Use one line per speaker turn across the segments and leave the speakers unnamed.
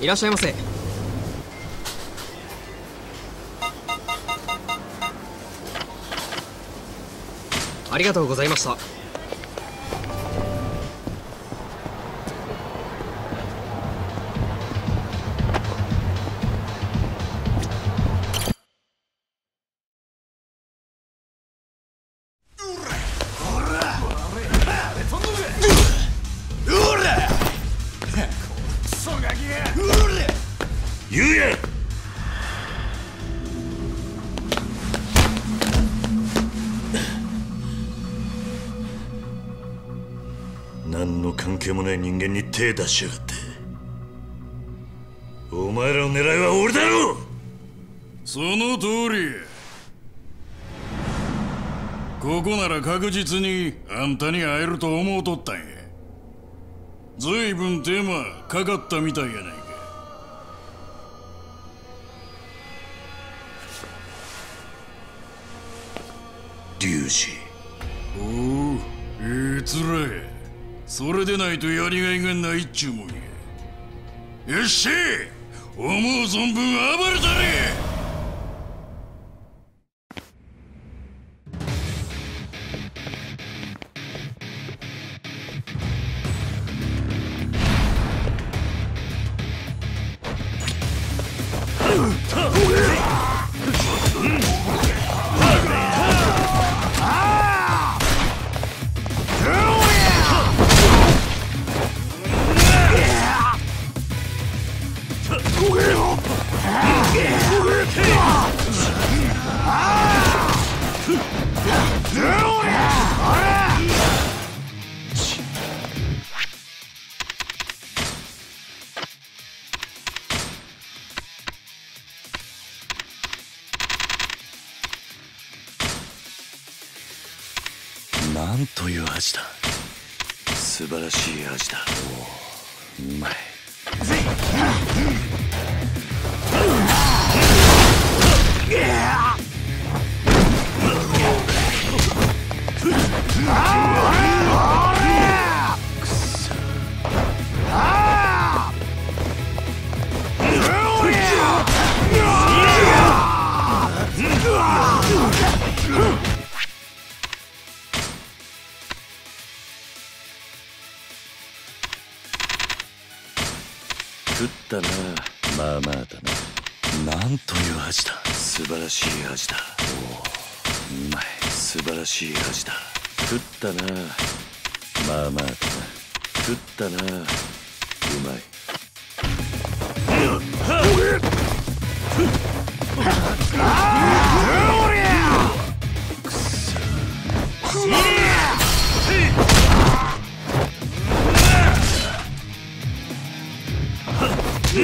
いらっしゃいませ。ありがとうございました。
言うや何の関係もない人間に手出しやがって。お前らの狙いは俺だろ
その通り。ここなら確実にあんたに会えると思うとったんや。随分手間かかったみたいやない
龍二
おおええ面やそれでないとやりがいがないっちゅうもんや。よっしゃ思う存分暴れたれ。
なんという味だ。素晴らしい味だ。おうまい。食ったな。まあまあだな。なんという味だ。素晴らしい味だ。おううまい。素晴らしい味だ。食ったな。まあまあだな。食ったな
キ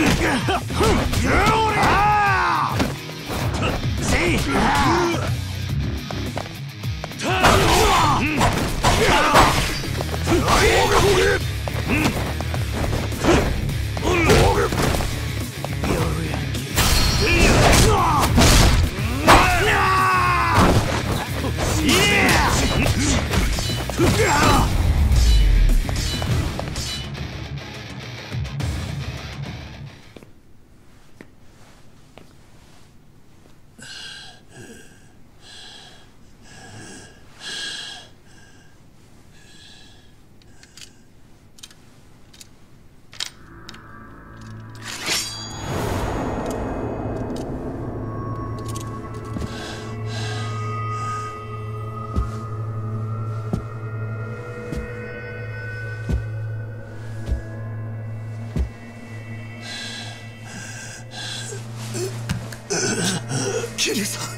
リさん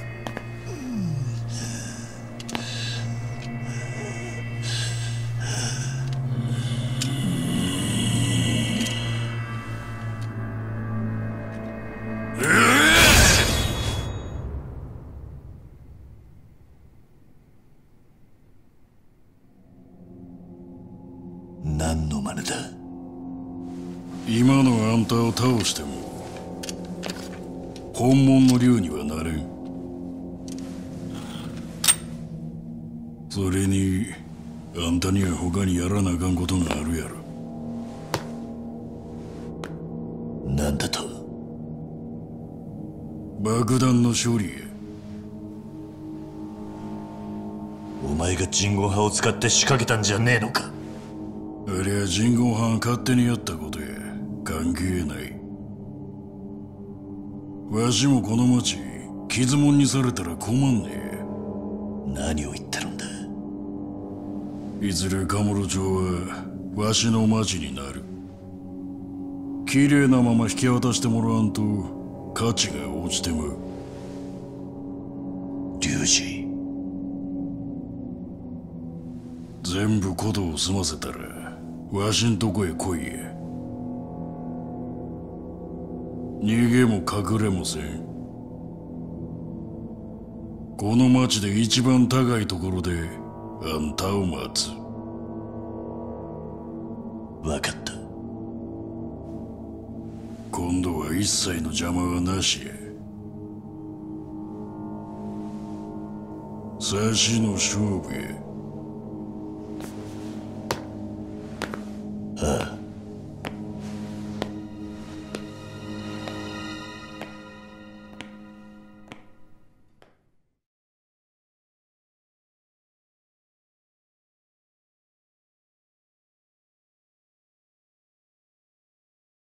何の真似だ？
今のあんたを倒しても本物の竜にはなれん。それにあんたには他にやらなあかんことがあるやろ。
な
なんだと？爆弾の処理へ。
お前が人言派を使って仕掛けたんじゃねえのか？
ありゃ人言派が勝手にやったことや。関係ないわしもこの町傷もんにされたら困んねえ。
何を言ってるんだ？
いずれカムロ町はわしの町になる。綺麗なまま引き渡してもらわんと価値が落ちてまう。
龍二。
全部ことを済ませたらわしんとこへ来いや逃げも隠れもせん。この町で一番高いところであんたを待つ。
分かった。
今度は一切の邪魔はなしや差しの勝負や